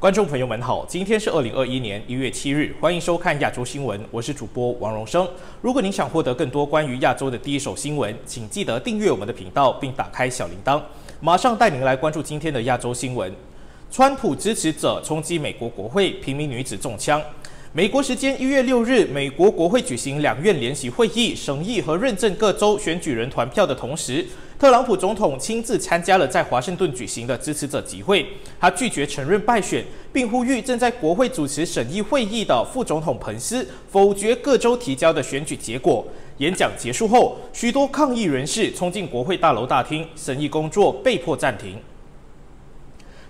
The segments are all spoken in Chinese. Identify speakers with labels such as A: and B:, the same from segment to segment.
A: 观众朋友们好，今天是二零二一年一月七日，欢迎收看亚洲新闻，我是主播王荣生。如果您想获得更多关于亚洲的第一手新闻，请记得订阅我们的频道，并打开小铃铛。马上带您来关注今天的亚洲新闻：川普支持者冲击美国国会，平民女子中枪。美国时间一月六日，美国国会举行两院联席会议，审议和认证各州选举人团票的同时，特朗普总统亲自参加了在华盛顿举行的支持者集会。他拒绝承认败选，并呼吁正在国会主持审议会议的副总统彭斯否决各州提交的选举结果。演讲结束后，许多抗议人士冲进国会大楼大厅，审议工作被迫暂停。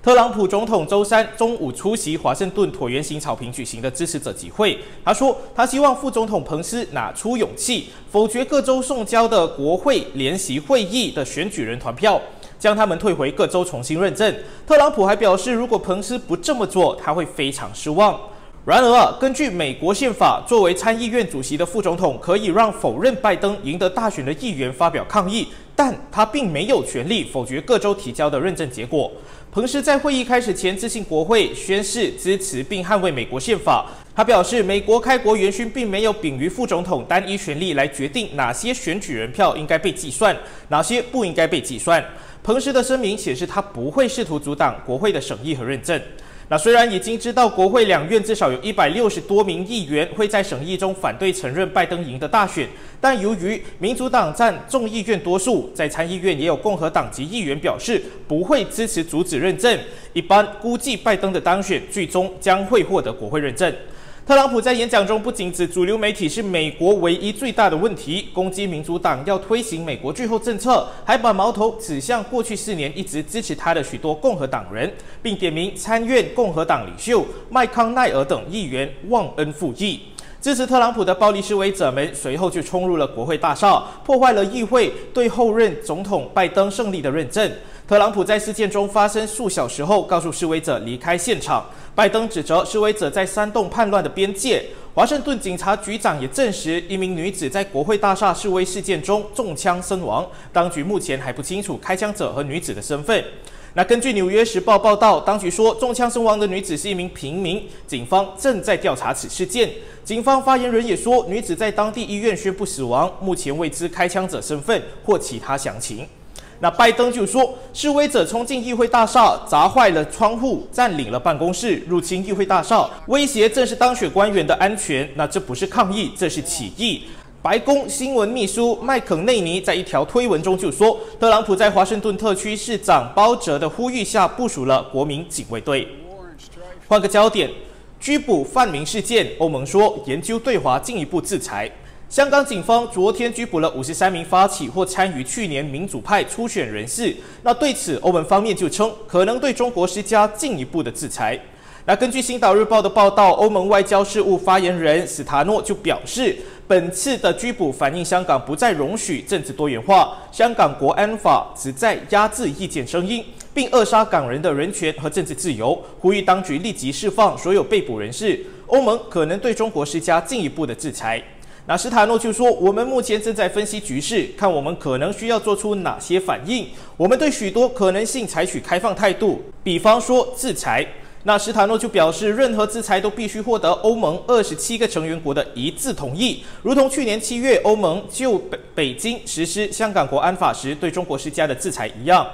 A: 特朗普总统周三中午出席华盛顿椭圆形草坪举行的支持者集会。他说，他希望副总统彭斯拿出勇气，否决各州送交的国会联席会议的选举人团票，将他们退回各州重新认证。特朗普还表示，如果彭斯不这么做，他会非常失望。然而，根据美国宪法，作为参议院主席的副总统可以让否认拜登赢得大选的议员发表抗议，但他并没有权利否决各州提交的认证结果。彭斯在会议开始前致信国会，宣誓支持并捍卫美国宪法。他表示，美国开国元勋并没有秉于副总统单一权力来决定哪些选举人票应该被计算，哪些不应该被计算。彭斯的声明显示，他不会试图阻挡国会的审议和认证。那虽然已经知道国会两院至少有一百六十多名议员会在审议中反对承认拜登赢的大选，但由于民主党占众议院多数，在参议院也有共和党籍议员表示不会支持阻止认证，一般估计拜登的当选最终将会获得国会认证。特朗普在演讲中不仅指主流媒体是美国唯一最大的问题，攻击民主党要推行美国最后政策，还把矛头指向过去四年一直支持他的许多共和党人，并点名参院共和党领袖麦康奈尔等议员忘恩负义。支持特朗普的暴力示威者们随后就冲入了国会大厦，破坏了议会对后任总统拜登胜利的认证。特朗普在事件中发生数小时后，告诉示威者离开现场。拜登指责示威者在煽动叛乱的边界。华盛顿警察局长也证实，一名女子在国会大厦示威事件中中枪身亡。当局目前还不清楚开枪者和女子的身份。那根据《纽约时报》报道，当局说中枪身亡的女子是一名平民，警方正在调查此事件。警方发言人也说，女子在当地医院宣布死亡，目前未知开枪者身份或其他详情。那拜登就说，示威者冲进议会大厦，砸坏了窗户，占领了办公室，入侵议会大厦，威胁正是当选官员的安全。那这不是抗议，这是起义。白宫新闻秘书麦肯内尼在一条推文中就说，特朗普在华盛顿特区市长包哲的呼吁下部署了国民警卫队。换个焦点，拘捕泛民事件，欧盟说研究对华进一步制裁。香港警方昨天拘捕了五十三名发起或参与去年民主派初选人士。那对此，欧盟方面就称可能对中国施加进一步的制裁。那根据《星岛日报》的报道，欧盟外交事务发言人史塔诺就表示，本次的拘捕反映香港不再容许政治多元化，香港国安法旨在压制意见声音，并扼杀港人的人权和政治自由，呼吁当局立即释放所有被捕人士。欧盟可能对中国施加进一步的制裁。那斯塔诺就说：“我们目前正在分析局势，看我们可能需要做出哪些反应。我们对许多可能性采取开放态度，比方说制裁。”那斯塔诺就表示，任何制裁都必须获得欧盟二十七个成员国的一致同意，如同去年七月欧盟就北北京实施香港国安法时对中国施加的制裁一样。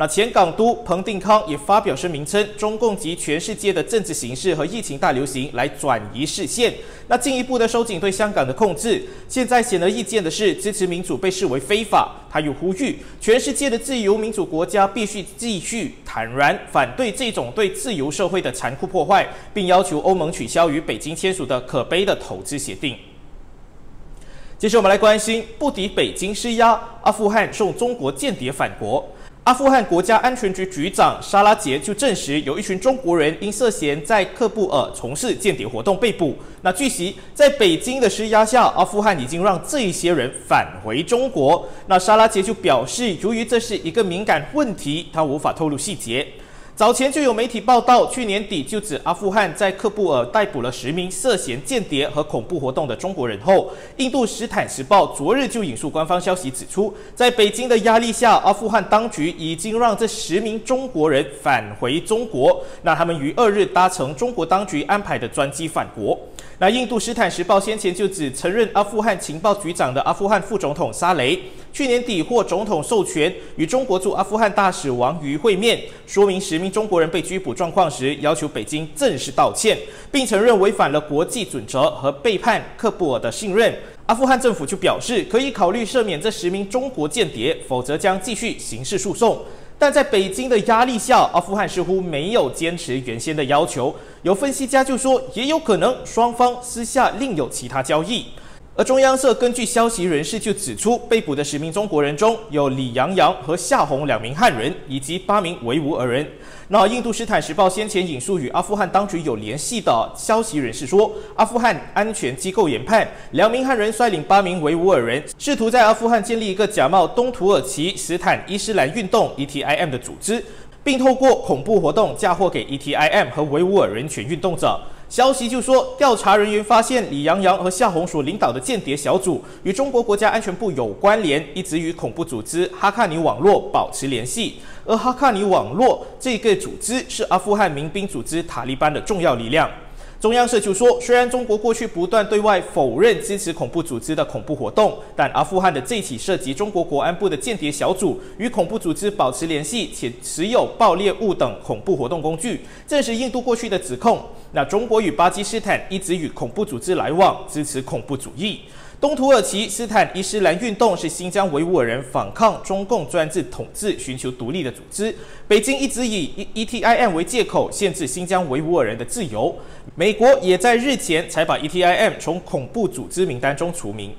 A: 那前港督彭定康也发表声明称，中共及全世界的政治形势和疫情大流行来转移视线，那进一步的收紧对香港的控制。现在显而易见的是，支持民主被视为非法。他又呼吁全世界的自由民主国家必须继续坦然反对这种对自由社会的残酷破坏，并要求欧盟取消与北京签署的可悲的投资协定。接着我们来关心，不敌北京施压，阿富汗送中国间谍返国。阿富汗国家安全局局长沙拉杰就证实，有一群中国人因涉嫌在喀布尔从事间谍活动被捕。那据悉，在北京的施压下，阿富汗已经让这些人返回中国。那沙拉杰就表示，由于这是一个敏感问题，他无法透露细节。早前就有媒体报道，去年底就指阿富汗在喀布尔逮捕了十名涉嫌间谍和恐怖活动的中国人后，印度斯坦时报昨日就引述官方消息指出，在北京的压力下，阿富汗当局已经让这十名中国人返回中国，那他们于二日搭乘中国当局安排的专机返国。那印度斯坦时报先前就指，曾任阿富汗情报局长的阿富汗副总统沙雷，去年底获总统授权与中国驻阿富汗大使王瑜会面，说明十名中国人被拘捕状况时，要求北京正式道歉，并承认违反了国际准则和背叛克布尔的信任。阿富汗政府就表示，可以考虑赦免这十名中国间谍，否则将继续刑事诉讼。但在北京的压力下，阿富汗似乎没有坚持原先的要求。有分析家就说，也有可能双方私下另有其他交易。而中央社根据消息人士就指出，被捕的十名中国人中有李洋洋和夏红两名汉人，以及八名维吾尔人。那印度斯坦时报先前引述与阿富汗当局有联系的消息人士说，阿富汗安全机构研判，两名汉人率领八名维吾尔人，试图在阿富汗建立一个假冒东土耳其斯坦伊斯兰运动 （ETIM） 的组织，并透过恐怖活动嫁祸给 ETIM 和维吾尔人权运动者。消息就说，调查人员发现李阳阳和夏红所领导的间谍小组与中国国家安全部有关联，一直与恐怖组织哈卡尼网络保持联系。而哈卡尼网络这个组织是阿富汗民兵组织塔利班的重要力量。中央社就说，虽然中国过去不断对外否认支持恐怖组织的恐怖活动，但阿富汗的这起涉及中国国安部的间谍小组与恐怖组织保持联系，且持有爆裂物等恐怖活动工具，证实印度过去的指控。那中国与巴基斯坦一直与恐怖组织来往，支持恐怖主义。东土耳其斯坦伊斯兰运动是新疆维吾尔人反抗中共专制统治、寻求独立的组织。北京一直以 ETIM 为借口限制新疆维吾尔人的自由。美国也在日前才把 ETIM 从恐怖组织名单中除名。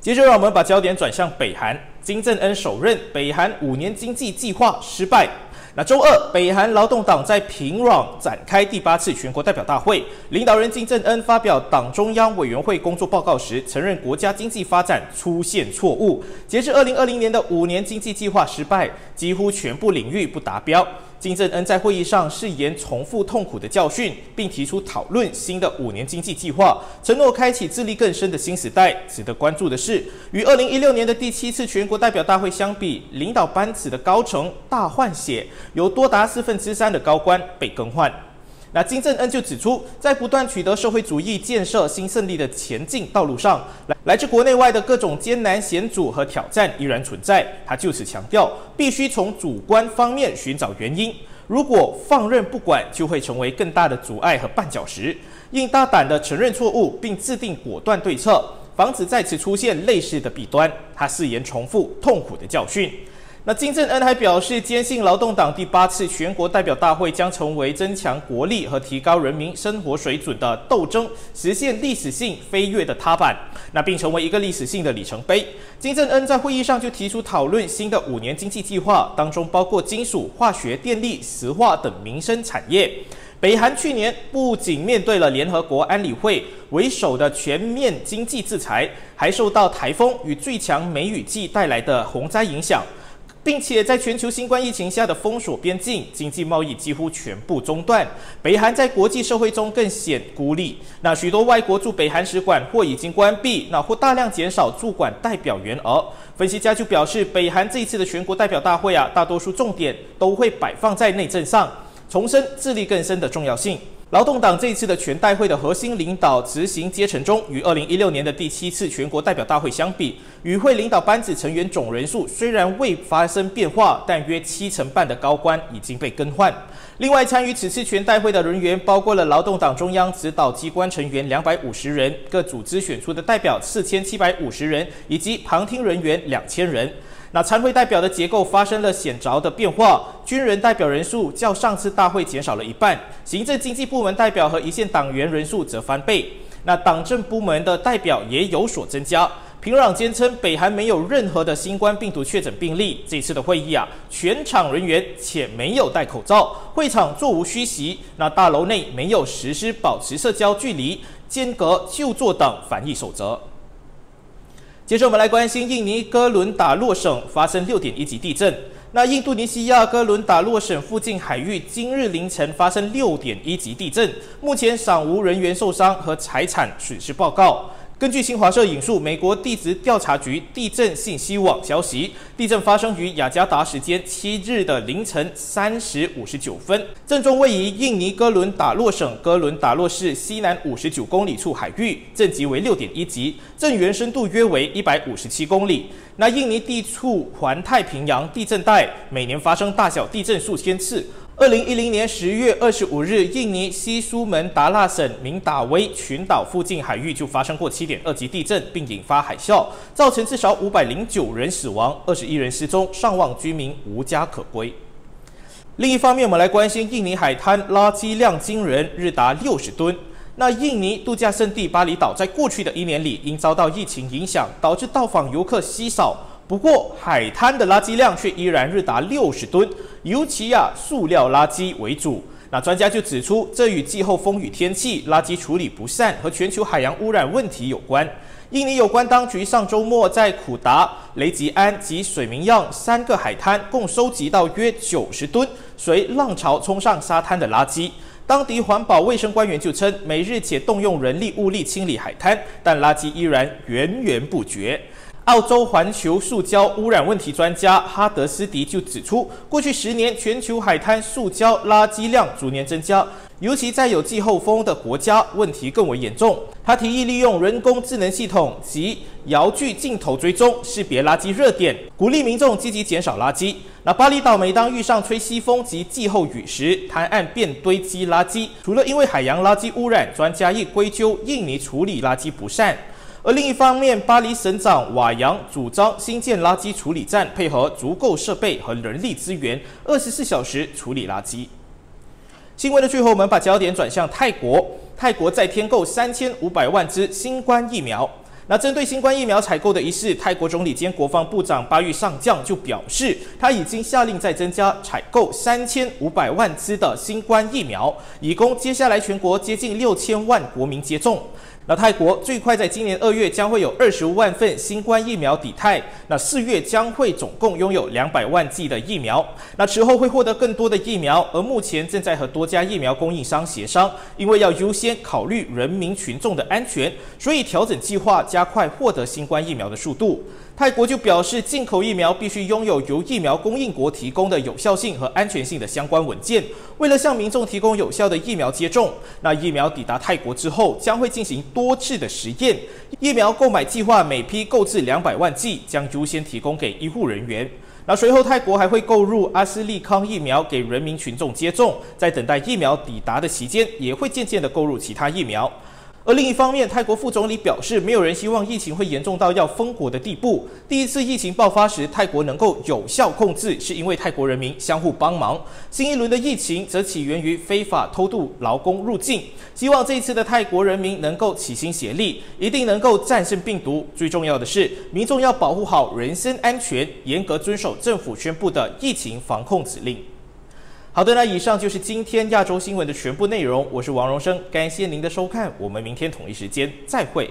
A: 接着，让我们把焦点转向北韩，金正恩首任北韩五年经济计划失败。那周二，北韩劳动党在平壤展开第八次全国代表大会，领导人金正恩发表党中央委员会工作报告时，承认国家经济发展出现错误，截至二零二零年的五年经济计划失败，几乎全部领域不达标。金正恩在会议上誓言重复痛苦的教训，并提出讨论新的五年经济计划，承诺开启自力更生的新时代。值得关注的是，与二零一六年的第七次全国代表大会相比，领导班子的高层大换血，有多达四分之三的高官被更换。那金正恩就指出，在不断取得社会主义建设新胜利的前进道路上，来来自国内外的各种艰难险阻和挑战依然存在。他就此强调，必须从主观方面寻找原因，如果放任不管，就会成为更大的阻碍和绊脚石。应大胆地承认错误，并制定果断对策，防止再次出现类似的弊端。他誓言重复痛苦的教训。那金正恩还表示，坚信劳动党第八次全国代表大会将成为增强国力和提高人民生活水准的斗争实现历史性飞跃的踏板，那并成为一个历史性的里程碑。金正恩在会议上就提出讨论新的五年经济计划，当中包括金属、化学、电力、石化等民生产业。北韩去年不仅面对了联合国安理会为首的全面经济制裁，还受到台风与最强梅雨季带来的洪灾影响。并且在全球新冠疫情下的封锁边境，经济贸易几乎全部中断。北韩在国际社会中更显孤立。那许多外国驻北韩使馆或已经关闭，那或大量减少驻馆代表员额。分析家就表示，北韩这一次的全国代表大会啊，大多数重点都会摆放在内政上，重申自力更生的重要性。劳动党这一次的全代会的核心领导执行阶层中，与二零一六年的第七次全国代表大会相比，与会领导班子成员总人数虽然未发生变化，但约七成半的高官已经被更换。另外，参与此次全代会的人员包括了劳动党中央指导机关成员两百五十人，各组织选出的代表四千七百五十人，以及旁听人员两千人。那参会代表的结构发生了显著的变化，军人代表人数较上次大会减少了一半，行政经济部门代表和一线党员人数则翻倍。那党政部门的代表也有所增加。平壤坚称北韩没有任何的新冠病毒确诊病例。这次的会议啊，全场人员且没有戴口罩，会场座无虚席。那大楼内没有实施保持社交距离、间隔就坐等防疫守则。接着我们来关心印尼哥伦达洛省发生六点一级地震。那印度尼西亚哥伦达洛省附近海域今日凌晨发生六点一级地震，目前尚无人员受伤和财产损失报告。根据新华社引述美国地质调查局地震信息网消息，地震发生于雅加达时间七日的凌晨三时五十九分，震中位于印尼哥伦达洛省哥伦达洛市西南五十九公里处海域，震级为六点一级，震源深度约为一百五十七公里。那印尼地处环太平洋地震带，每年发生大小地震数千次。二零一零年十月二十五日，印尼西苏门答腊省明达威群岛附近海域就发生过七点二级地震，并引发海啸，造成至少五百零九人死亡，二十一人失踪，上万居民无家可归。另一方面，我们来关心印尼海滩垃圾量惊人，日达六十吨。那印尼度假胜地巴厘岛在过去的一年里，因遭到疫情影响，导致到访游客稀少。不过，海滩的垃圾量却依然日达六十吨，尤其啊，塑料垃圾为主。那专家就指出，这与季候风雨天气、垃圾处理不善和全球海洋污染问题有关。印尼有关当局上周末在库达、雷吉安及水明漾三个海滩共收集到约九十吨随浪潮冲上沙滩的垃圾。当地环保卫生官员就称，每日且动用人力物力清理海滩，但垃圾依然源源不绝。澳洲环球塑胶污染问题专家哈德斯迪就指出，过去十年全球海滩塑胶垃圾量逐年增加，尤其在有季候风的国家，问题更为严重。他提议利用人工智能系统及遥距镜头追踪识别垃圾热点，鼓励民众积极减少垃圾。那巴厘岛每当遇上吹西风及季候雨时，滩岸便堆积垃圾。除了因为海洋垃圾污染，专家亦归咎印尼处理垃圾不善。而另一方面，巴黎省长瓦扬主张新建垃圾处理站，配合足够设备和人力资源，二十四小时处理垃圾。新闻的最后，我们把焦点转向泰国。泰国再添购三千五百万支新冠疫苗。那针对新冠疫苗采购的一事，泰国总理兼国防部长巴育上将就表示，他已经下令再增加采购三千五百万支的新冠疫苗，以供接下来全国接近六千万国民接种。那泰国最快在今年二月将会有二十万份新冠疫苗抵泰，那四月将会总共拥有两百万剂的疫苗，那之后会获得更多的疫苗，而目前正在和多家疫苗供应商协商，因为要优先考虑人民群众的安全，所以调整计划，加快获得新冠疫苗的速度。泰国就表示，进口疫苗必须拥有由疫苗供应国提供的有效性和安全性的相关文件。为了向民众提供有效的疫苗接种，那疫苗抵达泰国之后，将会进行多次的实验。疫苗购买计划每批购置两百万剂，将优先提供给医护人员。那随后，泰国还会购入阿斯利康疫苗给人民群众接种。在等待疫苗抵达的期间，也会渐渐的购入其他疫苗。而另一方面，泰国副总理表示，没有人希望疫情会严重到要封国的地步。第一次疫情爆发时，泰国能够有效控制，是因为泰国人民相互帮忙。新一轮的疫情则起源于非法偷渡劳工入境。希望这一次的泰国人民能够齐心协力，一定能够战胜病毒。最重要的是，民众要保护好人身安全，严格遵守政府宣布的疫情防控指令。好的，那以上就是今天亚洲新闻的全部内容。我是王荣生，感谢您的收看，我们明天同一时间再会。